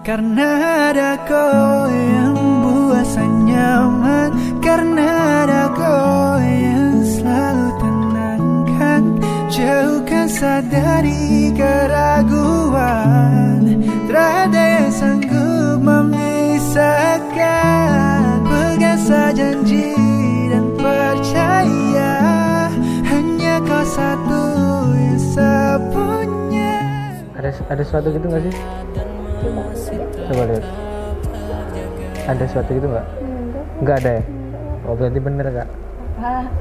Karena ada kau yang buat nyaman. Karena ada kau yang selalu tenangkan. Jauhkan saya dari keraguan. Terada yang sanggup memisahkan. Pegang janji dan percaya. Hanya kau satu yang saya punya ada ada sesuatu gitu nggak sih coba lihat. Ada sesuatu gitu nggak? Nggak ada ya? Oh berarti bener kak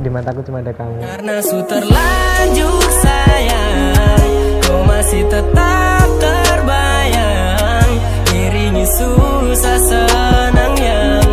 di mataku cuma ada kamu. Karena su terlanjur sayang Kau masih tetap terbayang. Iringi susah senang yang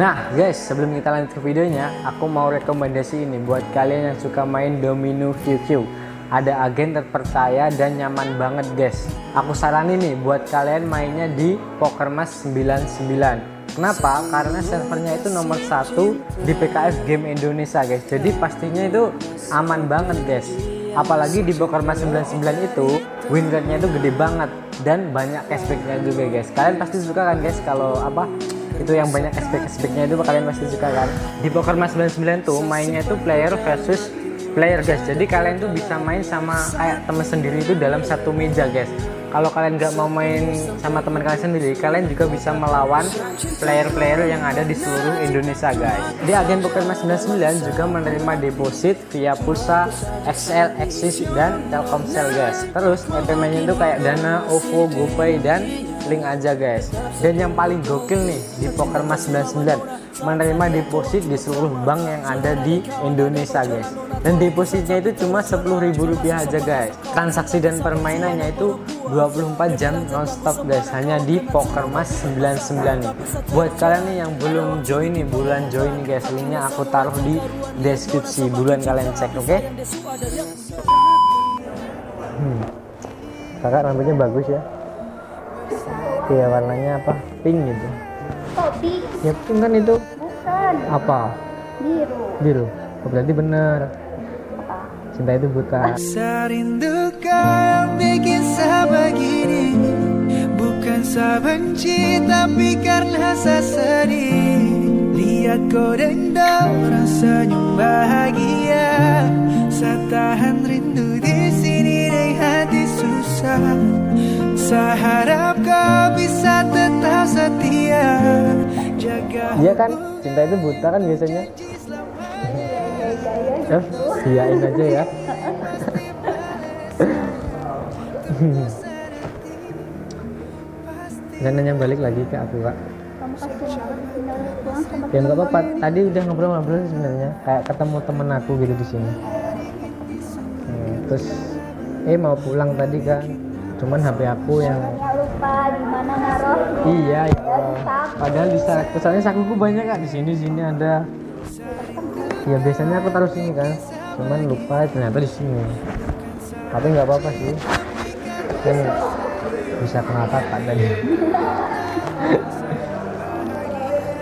Nah guys, sebelum kita lanjut ke videonya, aku mau rekomendasi ini buat kalian yang suka main Domino QQ. Ada agen terpercaya dan nyaman banget guys. Aku saranin nih buat kalian mainnya di Pokermas 99. Kenapa? Karena servernya itu nomor satu di PKF Game Indonesia guys. Jadi pastinya itu aman banget guys. Apalagi di Pokermas 99 itu win rate-nya itu gede banget. Dan banyak cashback-nya juga guys. Kalian pasti suka kan guys kalau apa itu yang banyak cashback cashbacknya itu kalian pasti suka kan. Di poker mas 99 tuh mainnya itu player versus player guys. Jadi kalian tuh bisa main sama kayak temen sendiri itu dalam satu meja guys kalau kalian nggak mau main sama teman kalian sendiri kalian juga bisa melawan player-player yang ada di seluruh Indonesia guys. Di agen Pokermas 99 juga menerima deposit via pulsa XL, Axis, dan Telkomsel guys. Terus EPM-nya itu kayak Dana, OVO, GoPay, dan link aja guys. Dan yang paling gokil nih di Pokermas 99 menerima deposit di seluruh bank yang ada di Indonesia guys. Dan depositnya itu cuma Rp10.000 aja guys. Transaksi dan permainannya itu 24 jam nonstop guys. Hanya di Pokermas 99 nih. Buat kalian nih yang belum join nih bulan join nih guys linknya aku taruh di deskripsi. Bulan kalian cek oke? Hmm. kakak rambutnya bagus ya Iya warnanya apa? Pink gitu. Kopi Ya pink kan itu bukan apa? biru. Biru. Oh, berarti bener. Apa? Cinta itu buta. Serindu kau yang bikin saya begini Bukan saya benci tapi karena saya sedih Lihat kau orang senyum bahagia Saya tahan rindu di sini dengan hati susah Harap kau bisa tetap setia Jaga Iya kan? Cinta itu buta kan biasanya. Eh, iyain aja ya. Dan nanya balik lagi ke aku sama Ya nggak apa-apa. Tadi udah ngobrol-ngobrol sebenarnya. Kayak ketemu temen aku gitu di sini. Hmm, terus eh mau pulang tadi kan. Cuman HP aku yang lupa di mana naruh. Iya, iya. Padahal di saku, soalnya sakuku banyak kak di sini sini ada. Ya biasanya aku taruh sini kan, cuman lupa ternyata di sini. Tapi nggak apa-apa sih. Kan bisa kenal kakak tadi.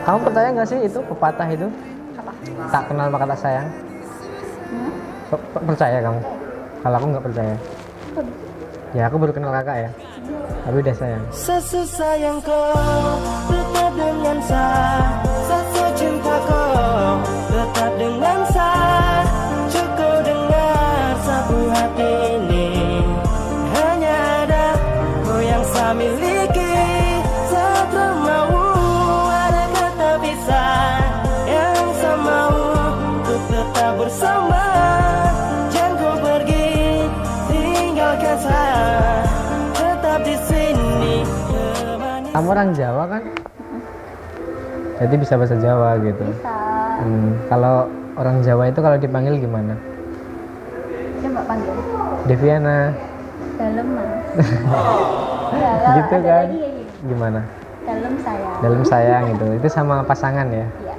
Kamu percaya nggak sih itu pepatah itu? Tak kenal maka tak sayang. Per- Percaya kamu? Kalau aku nggak percaya. Ya aku baru kenal kakak ya. Tapi udah sayang. Sesusah yang kau orang Jawa kan? Jadi bisa bahasa Jawa gitu. Bisa. Hmm, kalau orang Jawa itu kalau dipanggil gimana? Coba panggil. Deviana, Dalam mana? gitu ada kan? ya, gitu. Gimana? Dalam saya. Dalam sayang gitu. Itu sama pasangan ya. Iya.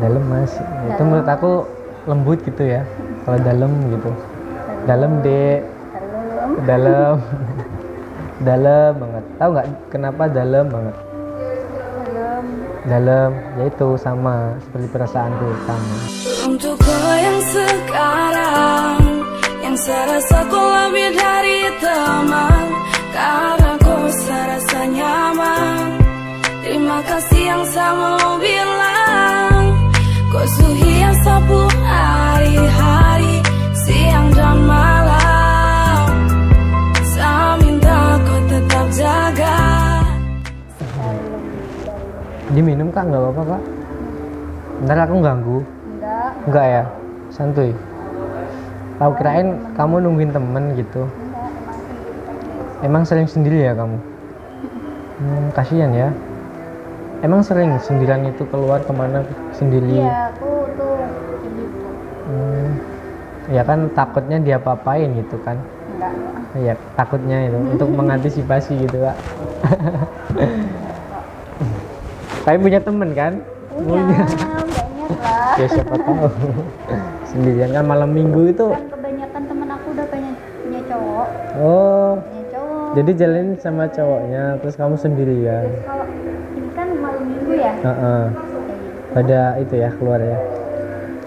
Dalam mas. Itu menurut aku lembut gitu ya. Kalau dalam gitu. Dalam. dek Dalam. dalam dalam banget tahu nggak kenapa dalam banget Dalam. dalam yaitu sama seperti perasaanku sama Untuk kau yang sekarang Yang serasa kau lebih dari teman Karena kau serasa nyaman Terima kasih yang saya mau bilang diminum kak nggak apa-apa kak ntar aku ganggu Enggak. enggak ya santuy tahu kirain kamu nungguin temen gitu Enggak. emang sering sendiri ya kamu hmm, kasihan ya emang sering sendirian itu keluar ke mana sendiri Iya, aku tuh gitu. Hmm, ya kan takutnya dia papain gitu kan Enggak. Iya, takutnya itu untuk mengantisipasi gitu kak. Tapi punya temen kan? Punya. Banyak lah. Ya siapa tahu. Sendirian kan malam minggu itu. Kan kebanyakan temen aku udah punya, punya cowok. Oh, Punya cowok. jadi jalan sama cowoknya, terus kamu sendirian. Terus kalau ini kan malam minggu ya. Heeh. Kayak gitu. Pada itu ya keluar ya.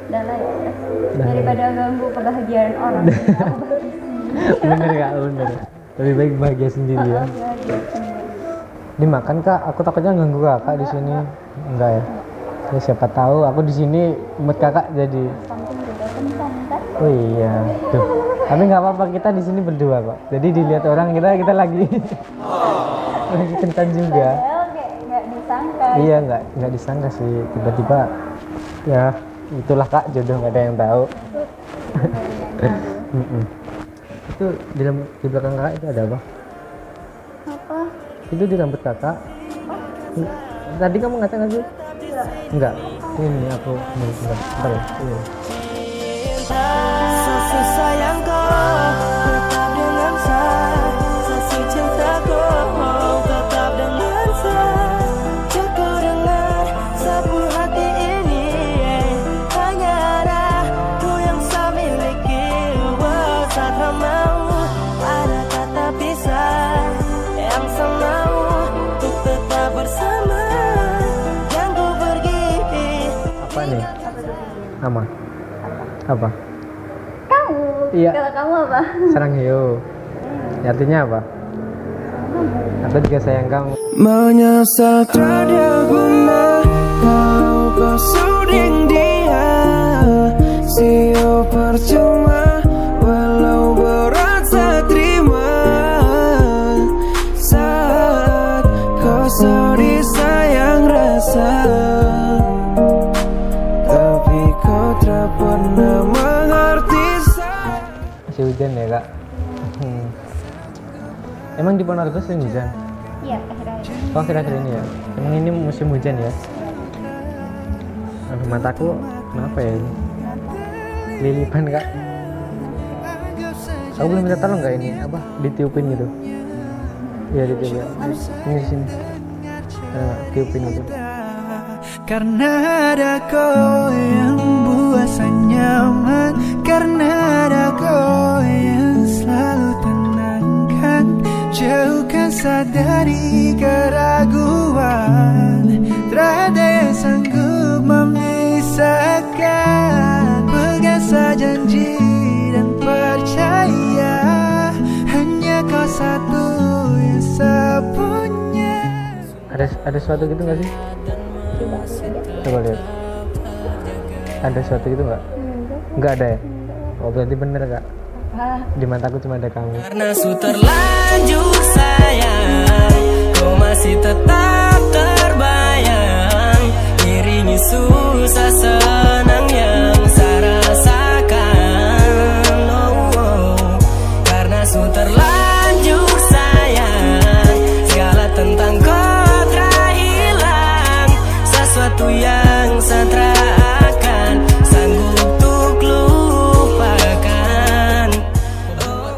Udah lah ya. udah. Daripada ganggu kebahagiaan orang. bener kak, bener. Lebih baik bahagia sendiri ya. Bahagia. Dimakan kak, aku takutnya ganggu kakak di sini. Enggak ya. Ya siapa tahu aku di sini mood kakak jadi. Oh iya, tuh. Tapi nggak apa-apa kita di sini berdua kok. Jadi dilihat orang kita kita lagi lagi kentan juga. Nggak disangka. Iya nggak nggak disangka sih tiba-tiba ya itulah kak jodoh nggak ada yang tahu. Itu di, di belakang kakak itu ada? Apa? Itu di rambut kakak. Tadi kamu ngaca nggak sih? Enggak. Ini aku bentar, bentar ya. Ini. Nama? Apa? Kamu. Iya. Kalau kamu apa? Sarang hiu. Ya, artinya apa? Aku juga sayang kamu. Menyesal tiada guna Kau kau suding dia Sio percuma Masih hujan ya kak? Hmm. Emang di Ponorogo sering hujan? Iya, akhir-akhir. Oh akhir-akhir ini ya? Emang ini musim hujan ya? Aduh mataku kenapa ya ini? Lilipan kak? Aku belum minta tolong nggak ini? Apa? Ditiupin gitu? Iya ditiupin. Ini sini. Eh, tiupin gitu. Karena ada kau yang buat nyaman Karena ada Ada sesuatu gitu nggak sih? Coba lihat. Ada sesuatu gitu nggak? Nggak ada ya? Oh berarti bener kak. Di mataku cuma ada kamu. Karena su terlanjur sayang Kau masih tetap terbayang Iringi susah senang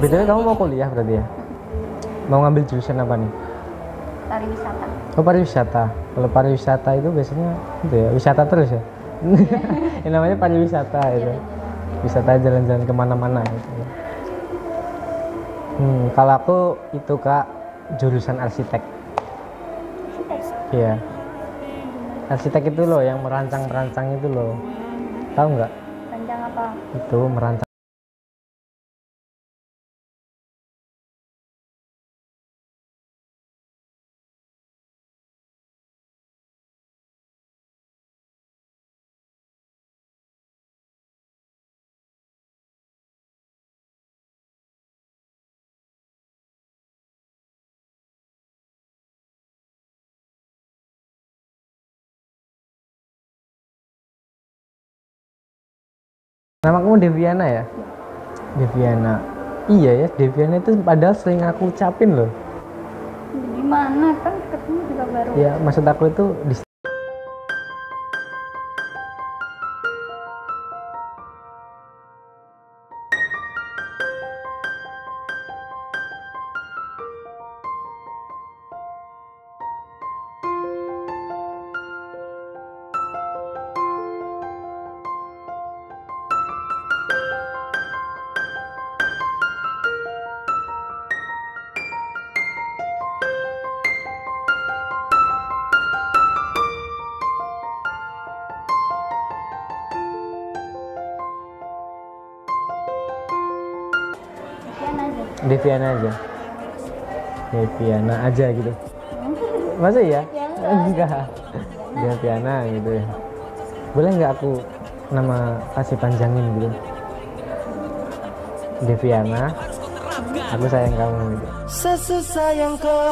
Bedanya kamu mau kuliah berarti ya? Mau ngambil jurusan apa nih? pariwisata. Oh pariwisata. Kalau pariwisata itu biasanya itu ya wisata terus ya. Yang namanya pariwisata itu. Wisata jalan-jalan ke mana-mana gitu. Hmm, kalau aku itu kak jurusan arsitek. Iya. Arsitek itu loh yang merancang-merancang itu loh. Tahu nggak? Panjang apa? Itu merancang. Nama kamu Deviana ya? Deviana. Iya ya, Deviana itu padahal sering aku ucapin loh. Gimana kan ketemu juga baru. Ya, maksud aku itu di Deviana aja. Deviana aja gitu. Masa ya? Enggak. Deviana gitu ya. Boleh nggak aku nama kasih panjangin gitu? Deviana. Aku sayang kamu gitu. Sesusayang kau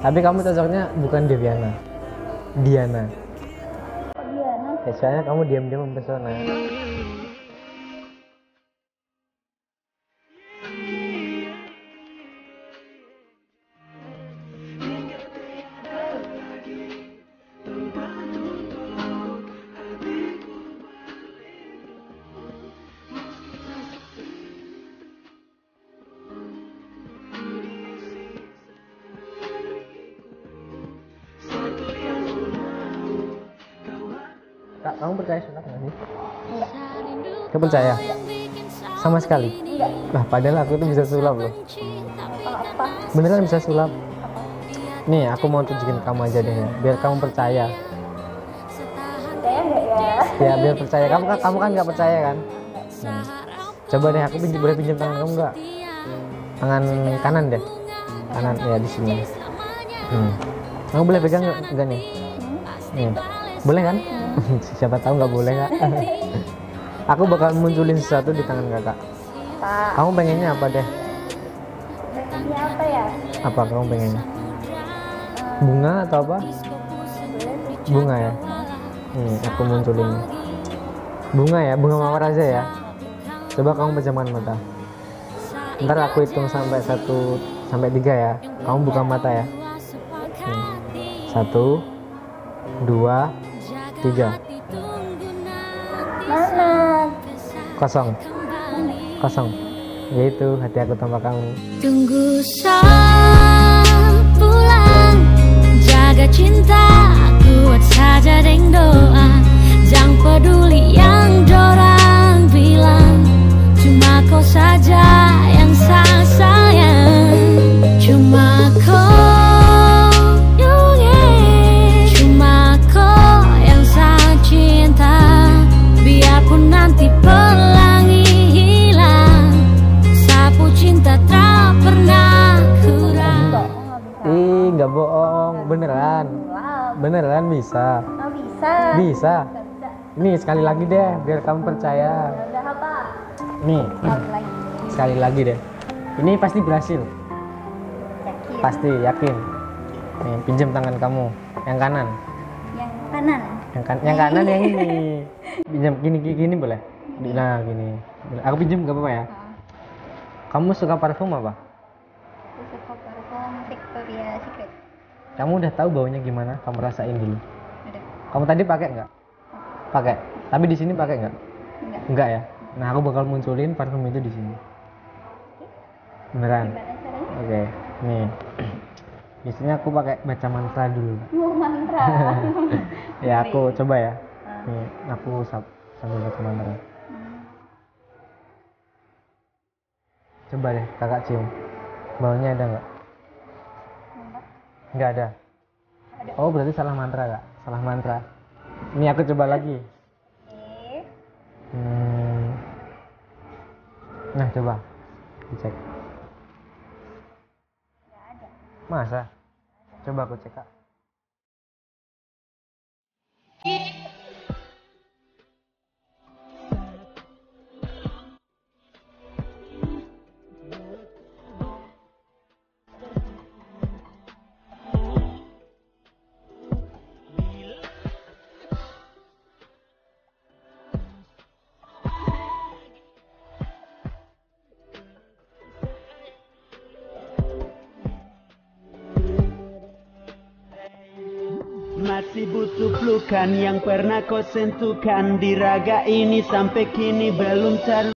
Tapi kamu cocoknya bukan Deviana. Diana. Kok dia nah? Ya, soalnya kamu diam-diam mempesona. Kamu percaya? Sama sekali? Nah, padahal aku tuh bisa sulap loh. Apa? Beneran bisa sulap. Nih, aku mau tunjukin kamu aja deh ya, biar kamu percaya. Percaya nggak ya? Ya, biar percaya. Kamu kan, kamu kan nggak percaya kan? Hmm. Coba deh, aku pinjam, boleh pinjam tangan kamu nggak? Tangan kanan deh. Kanan, ya di sini. Hmm. Kamu boleh pegang nggak nggak nih? Nih. Boleh kan? Siapa tahu nggak boleh kak. aku bakal munculin sesuatu di tangan kakak. Pak. Kamu pengennya apa deh? Ini apa ya? Apa kamu pengennya? Bunga atau apa? Bunga ya. Nih, aku munculin. Bunga ya, bunga mawar aja ya. Coba kamu pejamkan mata. Ntar aku hitung sampai satu sampai tiga ya. Kamu buka mata ya. Nih. Satu, dua, tiga. Kosong. Kosong. Yaitu hati aku tanpa kamu. Tunggu pulang Jaga cinta Kuat saja deng doa Jangan peduli yang dorang bilang Cuma kau saja yang bisa. Nggak bisa. Bisa. Bisa. Ini sekali lagi deh, biar kamu percaya. Ya Udah apa? Nih, Sekali lagi. sekali lagi deh. Ini pasti berhasil, Yakin. pasti yakin. Nih, pinjam tangan kamu, yang kanan, Yang kanan. yang kan, yang kanan yang ini. Pinjam gini, gini, gini boleh? Nah, gini. Aku pinjam gak apa-apa ya? Kamu suka parfum apa? Aku suka parfum Victoria Secret. Kamu udah tahu baunya gimana? Kamu rasain dulu. Udah. Kamu tadi pakai nggak? Pakai. Tapi di sini pakai nggak? Enggak. Enggak ya. Nah aku bakal munculin parfum itu di sini. Beneran. Oke. Nih. Biasanya aku pakai baca mantra dulu. Mau mantra. ya aku coba ya. Nih aku sambil baca mantra. Coba deh kakak cium. Baunya ada nggak? Nggak ada. Oh berarti salah mantra kak? Salah mantra. Ini aku coba lagi. Hmm. Nah coba dicek. Masa? Coba aku cek kak. Butuh pelukan yang pernah kau sentuhkan Di raga ini sampai kini belum ter